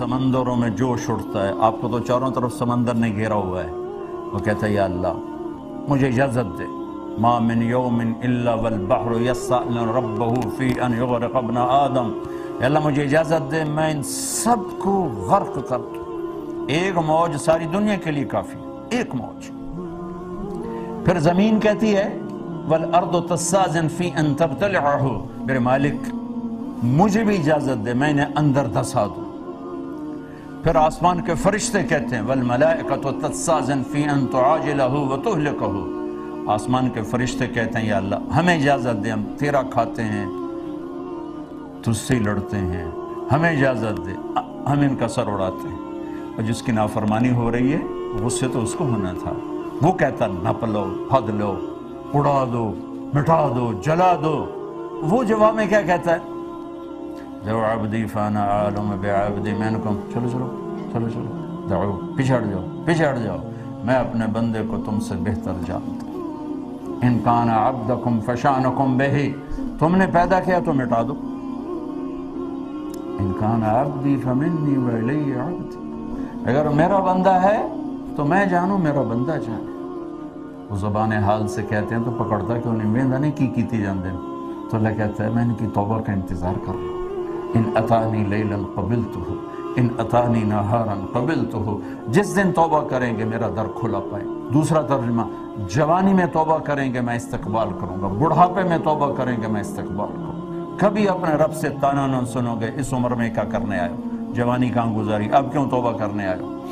سمندروں میں جوش اٹھتا ہے۔ آپ کو تو چاروں طرف سمندر نے گھیرا ہوا ہے۔ وہ کہتا ہے، یا اللہ، مجھے اجازت دے۔ ما من یوم الا والبحر یسأل ربہ فی ان یغرق ابن آدم۔ یا اللہ، مجھے اجازت دے، میں ان سب کو غرق کر دوں۔ ایک موج ساری دنیا کے لیے کافی ایک موج۔ پھر زمین کہتی ہے والارض تستاذن فی ان تبتلعہ میرے مالک، مجھے بھی اجازت دے، میں انہیں اندر دھسا دوں۔ پھر آسمان کے فرشتے کہتے ہیں، والملائکۃ آسمان کے فرشتے کہتے ہیں، یا اللہ، ہمیں اجازت دے، ہم تیرا کھاتے ہیں، تجھ سے لڑتے ہیں، ہمیں اجازت دے، ہم ان کا سر اڑاتے ہیں۔ اور جس کی نافرمانی ہو رہی ہے، غصے تو اس کو ہونا تھا۔ وہ کہتا نپ لو پھد لو، اڑا دو، مٹا دو، جلا دو۔ وہ جواب میں کیا کہتا ہے؟ جو عبدی فانا عالم بعبدی مینکم چلو چلو چلو چلو. دعو پیچھے ہٹ جاؤ پیچھے ہٹ جاؤ. میں اپنے بندے کو تم سے بہتر جانتا ہوں۔ ان کان عبدکم فشانکم بہی تم نے پیدا کیا، تو مٹا دو۔ ان کان عبدی فمنی ولی عبدی۔ اگر میرا بندہ ہے، تو میں جانوں، میرا بندہ جانے۔ وہ زبان حال سے کہتے ہیں، تو پکڑتا کیوں نہیں میں نہیں، کی کیتی جان دیں تو اللہ کہتا ہے، میں ان کی توبہ کا انتظار کر رہا ہوں ان اتانی لیلا قبلتہ، ان اتانی نہارا قبلتہ۔ جس دن توبہ کریں گے میرا در کھلا پائے۔ دوسرا ترجمہ، جوانی میں توبہ کریں گے میں استقبال کروں گا۔ بڑھاپے میں توبہ کریں گے میں استقبال کروں گا۔ کبھی اپنے رب سے تانا نہ سنو گے، اس عمر میں کیا کرنے آئے ہو؟ جوانی کہاں گزاری؟ اب کیوں توبہ کرنے آئے ہو؟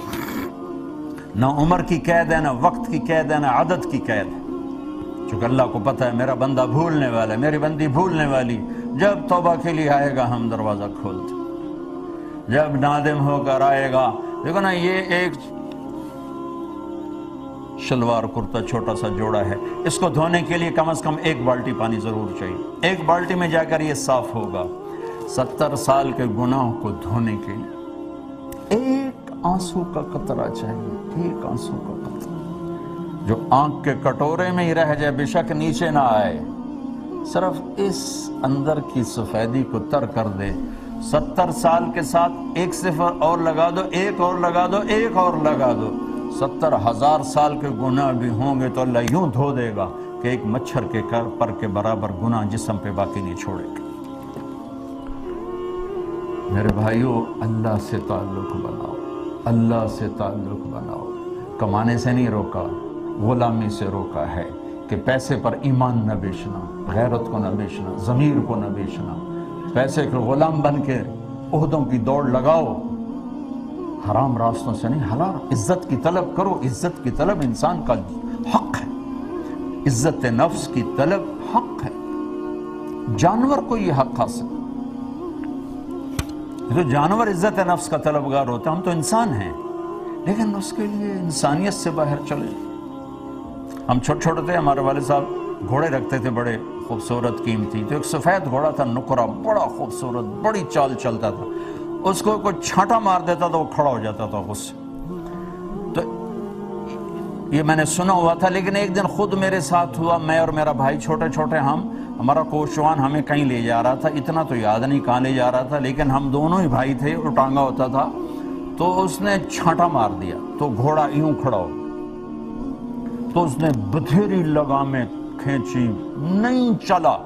نہ عمر کی قید ہے، نہ وقت کی قید ہے، نہ عادت کی قید ہے۔ چونکہ اللہ کو پتہ ہے میرا بندہ بھولنے والا ہے، میری بندی بھولنے والی۔ جب توبہ کے لیے آئے گا، ہم دروازہ کھولتے جب نادم ہو کر آئے گا، دیکھو نا، یہ ایک شلوار کرتا چھوٹا سا جوڑا ہے۔ اس کو دھونے کے لیے کم از کم ایک بالٹی پانی ضرور چاہیے۔ ایک بالٹی میں جا کر یہ صاف ہوگا۔ ستر سال کے گناہ کو دھونے کے لیے۔ ایک آنسو کا قطرہ چاہیے۔ ایک آنسو کا قطرہ۔ جو آنکھ کے کٹورے میں ہی رہ جائے، بے شک نیچے نہ آئے۔ صرف اس اندر کی سفیدی کو تر کر دے۔ ستر سال کے ساتھ ایک صفر اور لگا دو، ایک اور لگا دو، ایک اور لگا دو۔ ستر ہزار سال کے گناہ بھی ہوں گے تو اللہ یوں دھو دے گا کہ ایک مچھر کے کر پر کے برابر گناہ جسم پہ باقی نہیں چھوڑے۔ گا میرے بھائیوں اللہ سے تعلق بناؤ۔ اللہ سے تعلق بناؤ۔ کمانے سے نہیں روکا، غلامی سے روکا ہے۔ کہ پیسے پر ایمان نہ بیچنا، غیرت کو نہ بیچنا، ضمیر کو نہ بیچنا۔ پیسے کے غلام بن کے عہدوں کی دوڑ لگاؤ۔ حرام راستوں سے نہیں، حلال، عزت کی طلب کرو۔ عزت کی طلب انسان کا حق ہے۔ عزت نفس کی طلب حق ہے۔ جانور کو یہ حق حاصل۔ جو جانور عزت نفس کا طلبگار ہوتا ہے ہم تو انسان ہیں۔ لیکن اس کے لیے انسانیت سے باہر چلے۔ ہم چھوٹے چھوٹے تھے، ہمارے والد صاحب گھوڑے رکھتے تھے، بڑے خوبصورت قیمتی۔ تو ایک سفید گھوڑا تھا نکرا بڑا خوبصورت، بڑی چال چلتا تھا۔ اس کو کوئی چھانٹا مار دیتا تھا وہ کھڑا ہو جاتا تھا غصے۔ تو یہ میں نے سنا ہوا تھا، لیکن ایک دن خود میرے ساتھ ہوا، میں اور میرا بھائی چھوٹے چھوٹے، ہم، ہمارا کوشوان ہمیں کہیں لے جا رہا تھا۔ اتنا تو یاد نہیں کہاں لے جا رہا تھا، لیکن ہم دونوں ہی بھائی تھے اور ٹانگا ہوتا تھا۔ تو اس نے چھانٹا مار دیا، تو گھوڑا یوں کھڑا ہو۔ تو اس نے بتھیری لگامیں کھینچی، نہیں چلا۔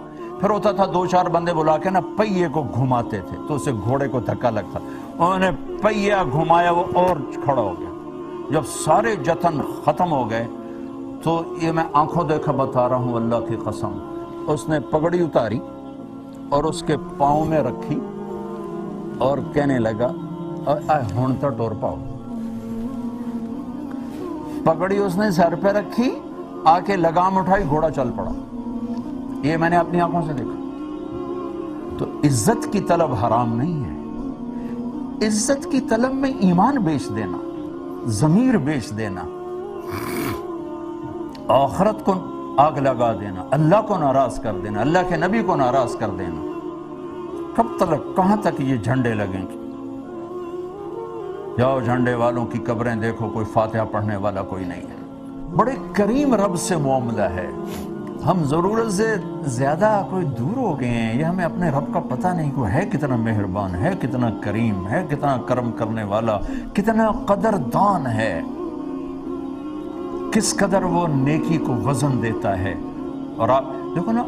پھر ہوتا تھا دو چار بندے بلا کے نا پہیے کو گھماتے تھے، تو اسے گھوڑے کو دھکا لگتا۔ انہوں نے پہیا گھمایا، وہ اور کھڑا ہو گیا۔ جب سارے جتن ختم ہو گئے، تو یہ میں آنکھوں دیکھا بتا رہا ہوں اللہ کی قسم۔ اس نے پگڑی اتاری اور اس کے پاؤں میں رکھی اور کہنے لگا ہونتا ٹور پاؤ پگڑی اس نے، سر پہ رکھی آ کے لگام اٹھائی، گھوڑا چل پڑا۔ یہ میں نے اپنی آنکھوں سے دیکھا۔ تو عزت کی طلب حرام نہیں ہے۔ عزت کی طلب میں ایمان بیچ دینا، ضمیر بیچ دینا، آخرت کو آگ لگا دینا، اللہ کو ناراض کر دینا، اللہ کے نبی کو ناراض کر دینا۔ کب تک کہاں تک یہ جھنڈے لگیں گے؟ جاؤ جھنڈے والوں کی قبریں دیکھو، کوئی فاتحہ پڑھنے والا کوئی نہیں ہے۔ بڑے کریم رب سے معاملہ ہے۔ ہم ضرورت سے زیادہ کوئی دور ہو گئے ہیں، یہ ہمیں اپنے رب کا پتہ نہیں کو ہے کتنا مہربان، ہے کتنا کریم، ہے کتنا کرم کرنے والا، کتنا قدردان ہے۔ کس قدر وہ نیکی کو وزن دیتا ہے۔ اور آپ دیکھو نا،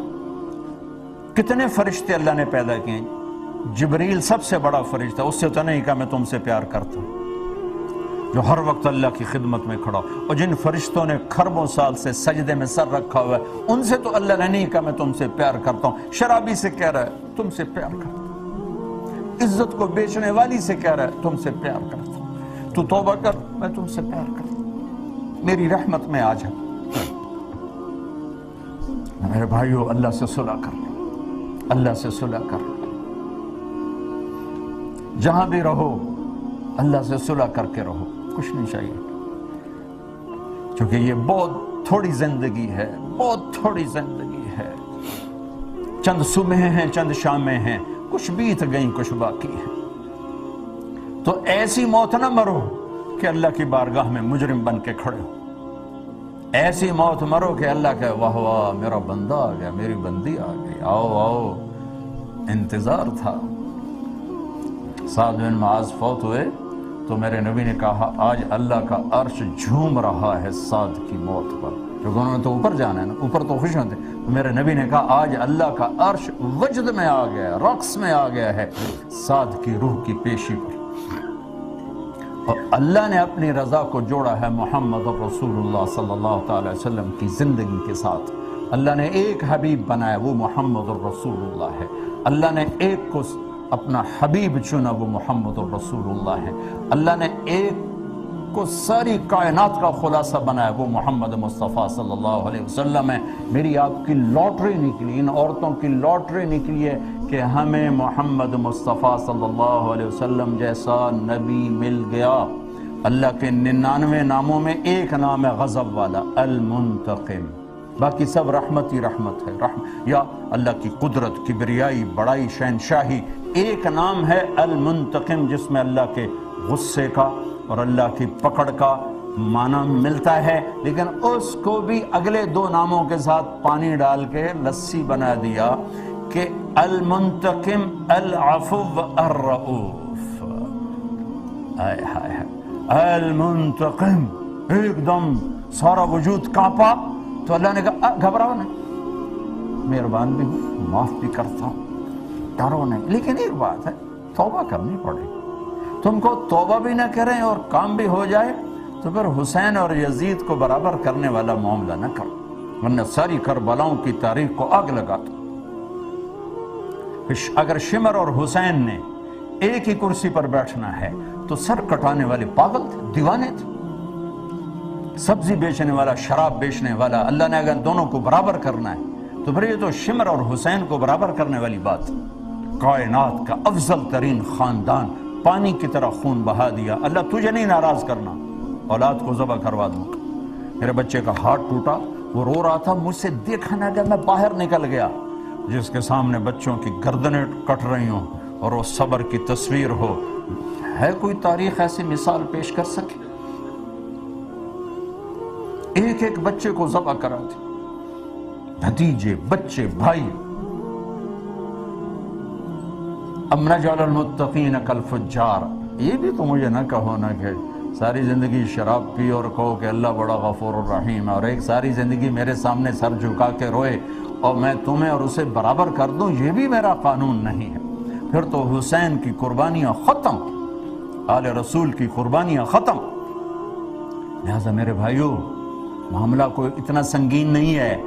کتنے فرشتے اللہ نے پیدا کیے جبریل سب سے بڑا فرشتہ، اس سے تو نہیں کہا میں تم سے پیار کرتا ہوں۔ جو ہر وقت اللہ کی خدمت میں کھڑا اور جن فرشتوں نے خربوں سال سے سجدے میں سر رکھا ہوا ہے، ان سے تو اللہ نے نہیں کہا میں تم سے پیار کرتا ہوں۔ شرابی سے کہہ رہا ہے، تم سے پیار کرتا ہوں۔ عزت کو بیچنے والی سے کہہ رہا ہے، تم سے پیار کرتا ہوں۔ تو توبہ کر، میں تم سے پیار کرتا ہوں۔ میری رحمت میں آ جا میرے بھائیو، اللہ سے صلح کر۔ لو اللہ سے صلح کر۔ لو جہاں بھی رہو، اللہ سے صلح کر کے رہو۔ کچھ نہیں چاہیے۔ کیونکہ یہ بہت تھوڑی زندگی ہے، بہت تھوڑی زندگی ہے۔ چند صبح ہیں، چند شامیں ہیں، کچھ بیت گئیں، کچھ باقی ہیں۔ تو ایسی موت نہ مرو کہ اللہ کی بارگاہ میں مجرم بن کے کھڑے ہو۔ ایسی موت مرو کہ اللہ کہ واہ واہ، میرا بندہ آ گیا، میری بندی آ گئی۔ آؤ آؤ، انتظار تھا۔ سعد بن معاذ فوت ہوئے۔ تو میرے نبی نے کہا، آج اللہ کا عرش جھوم رہا ہے سعد کی موت پر۔ کیونکہ انہوں نے تو اوپر جانا ہے نا، اوپر تو خوش ہوتے۔ تو میرے نبی نے کہا، آج اللہ کا عرش وجد میں آ گیا ہے، رقص میں آ گیا ہے سعد کی روح کی پیشی پر۔ اور اللہ نے اپنی رضا کو جوڑا ہے محمد رسول اللہ صلی اللہ تعالی وسلم کی زندگی کے ساتھ۔ اللہ نے ایک حبیب بنایا، وہ محمد الرسول اللہ ہے۔ اللہ نے ایک کو اپنا حبیب چنا وہ محمد الرسول اللہ ہے۔ اللہ نے ایک کو ساری کائنات کا خلاصہ بنایا، وہ محمد مصطفیٰ صلی اللہ علیہ وسلم ہے۔ میری آپ کی لوٹری نکلی، ان عورتوں کی لوٹری نکلی ہے کہ ہمیں محمد مصطفیٰ صلی اللہ علیہ وسلم جیسا نبی مل گیا۔ اللہ کے ننانوے ناموں میں ایک نام ہے غضب والا، المنتقم۔ باقی سب رحمت ہی رحمت ہے۔ رحم یا اللہ کی قدرت، کبریائی، بڑائی، شہنشاہی، ایک نام ہے المنتقم، جس میں اللہ کے غصے کا اور اللہ کی پکڑ کا معنی ملتا ہے۔ لیکن اس کو بھی اگلے دو ناموں کے ساتھ پانی ڈال کے لسی بنا دیا کہ المنتقم العفو الرعوف آئے ہائے المنتقم، ایک دم سارا وجود کانپا تو اللہ نے کہا گھبراؤ نہیں مہربان بھی ہوں، معاف بھی کرتا ہوں۔ ڈرو نہیں لیکن ایک بات ہے، توبہ کرنی پڑے۔ تم کو توبہ بھی نہ کریں اور کام بھی ہو جائے، تو پھر حسین اور یزید کو برابر کرنے والا معاملہ نہ کرو، ورنہ ساری کربلاؤں کی تاریخ کو آگ لگا دو۔ اگر شمر اور حسین نے ایک ہی کرسی پر بیٹھنا ہے، تو سر کٹانے والے پاگل تھے، دیوانے تھے۔ سبزی بیچنے والا، شراب بیچنے والا، اللہ نے اگر دونوں کو برابر کرنا ہے، تو پھر یہ تو شمر اور حسین کو برابر کرنے والی بات کائنات کا افضل ترین خاندان پانی کی طرح خون بہا دیا۔ اللہ، تجھے نہیں ناراض کرنا۔ اولاد کو ذبح کروا دوں۔ میرے بچے کا ہاتھ ٹوٹا، وہ رو رہا تھا، مجھ سے دیکھا نہ گیا، میں باہر نکل گیا۔ جس کے سامنے بچوں کی گردنیں کٹ رہی ہوں اور وہ صبر کی تصویر ہو۔ ہے کوئی تاریخ ایسی مثال پیش کر سکے؟ ایک ایک بچے کو ذبح کرا تھے بھتیجے بچے، بھائی۔ ام نجعل المتقین کالفجار۔ یہ بھی تو مجھے نہ کہو نا کہ ساری زندگی شراب پی اور کہو کہ اللہ بڑا غفور الرحیم اور ایک ساری زندگی میرے سامنے سر جھکا کے روئے اور میں تمہیں اور اسے برابر کر دوں، یہ بھی میرا قانون نہیں ہے۔ پھر تو حسین کی قربانیاں ختم۔ آل رسول کی قربانیاں ختم۔ لہذا میرے بھائیو معاملہ کوئی اتنا سنگین نہیں ہے۔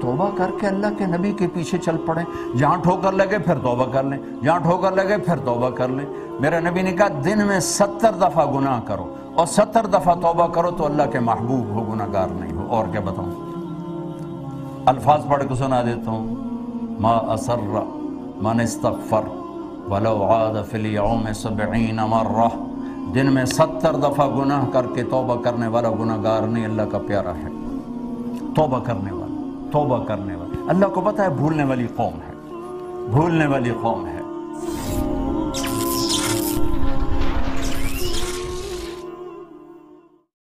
توبہ کر کے اللہ کے نبی کے پیچھے چل پڑیں جہاں ٹھوکر لگے پھر توبہ کر لیں۔ جہاں ٹھوکر لگے پھر توبہ کر لیں۔ میرے نبی نے کہا، دن میں ستر دفعہ گناہ کرو۔ اور ستر دفعہ توبہ کرو تو اللہ کے محبوب ہو گناہ گار نہیں ہو۔ اور کیا بتاؤں؟ الفاظ پڑھ کے سنا دیتا ہوں۔ ما اسر من استغفر ولو عاد فی اليوم سبعین مرہ۔ دن میں ستر دفعہ گناہ کر کے توبہ کرنے والا گناہ گار نہیں، اللہ کا پیارا ہے۔ توبہ کرنے والا، توبہ کرنے والا۔ اللہ کو پتا ہے، بھولنے والی قوم ہے۔ بھولنے والی قوم ہے۔